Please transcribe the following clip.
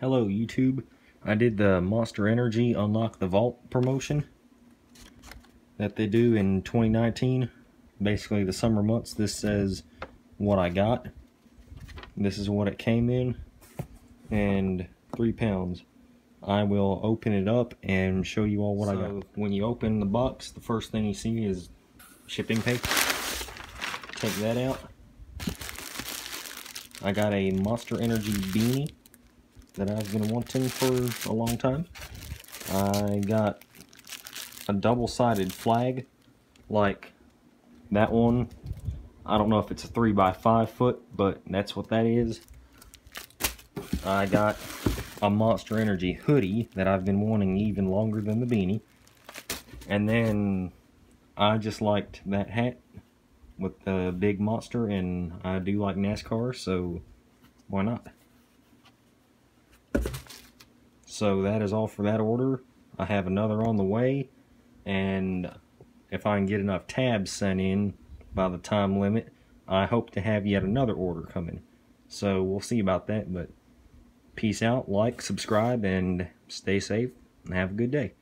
Hello YouTube. I did the Monster Energy Unlock the Vault promotion that they do in 2019. Basically the summer months. This says what I got. This is what it came in. And three pounds. I will open it up and show you all what so, I got. When you open the box, the first thing you see is shipping paper. Take that out. I got a Monster Energy beanie that I've been wanting for a long time. I got a double-sided flag like that one. I don't know if it's a 3 by 5 foot, but that's what that is. I got a Monster Energy hoodie that I've been wanting even longer than the beanie. And then I just liked that hat with the big monster and I do like NASCAR, so why not? So that is all for that order. I have another on the way, and if I can get enough tabs sent in by the time limit, I hope to have yet another order coming. So we'll see about that, but peace out, like, subscribe, and stay safe, and have a good day.